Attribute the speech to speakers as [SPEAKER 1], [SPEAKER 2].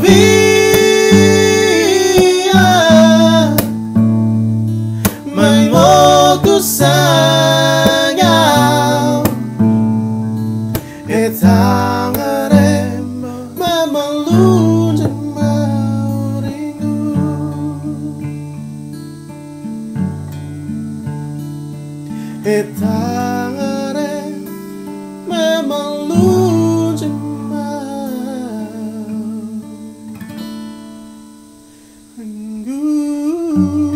[SPEAKER 1] ouvi Ooh.